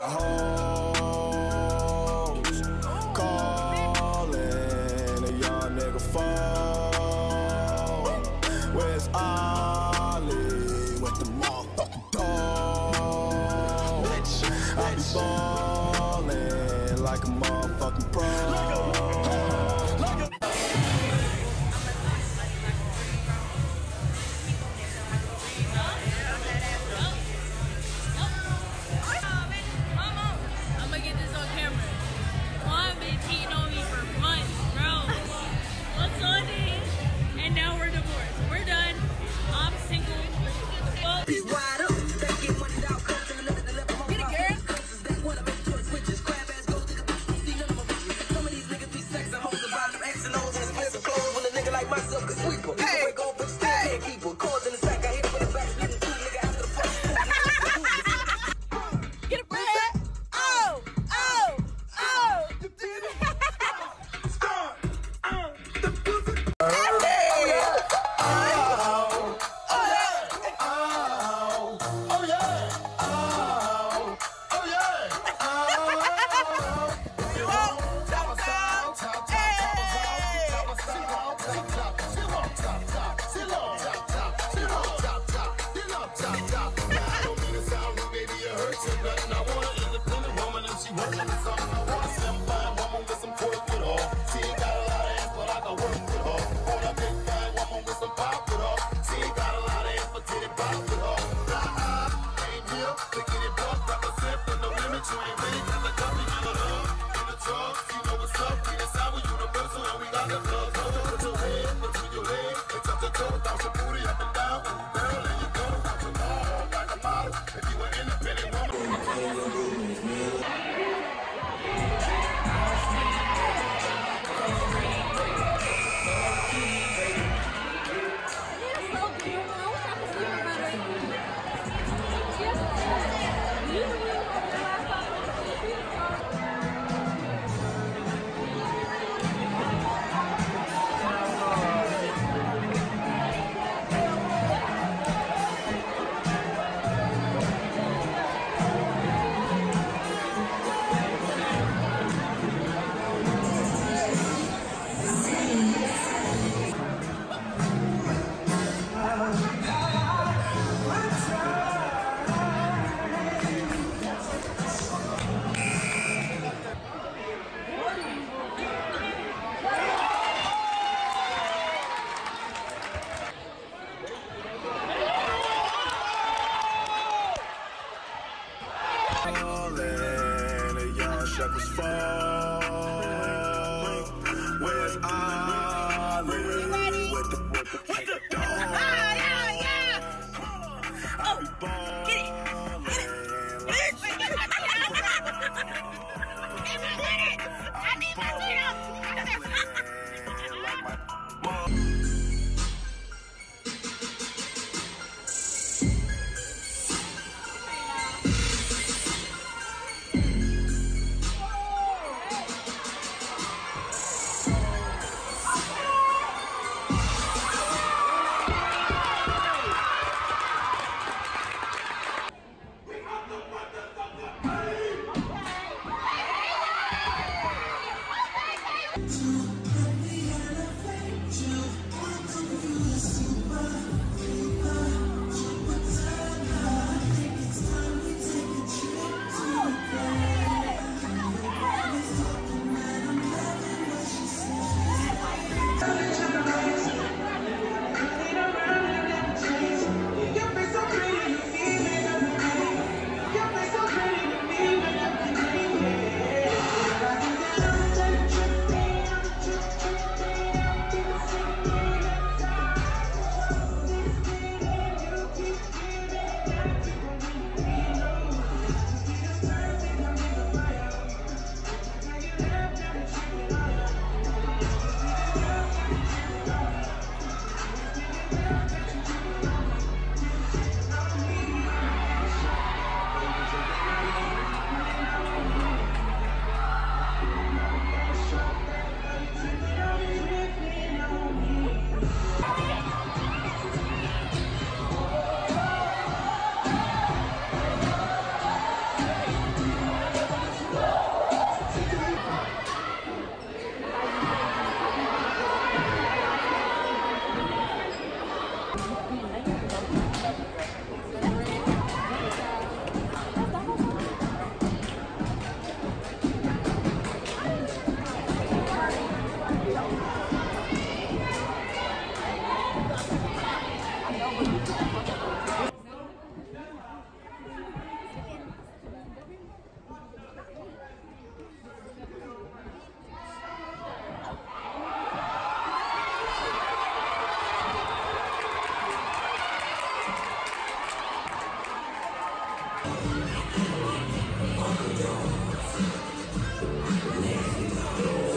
Hoes calling a nigga. Where's Ollie with the motherfucking dog? I like a pro. ね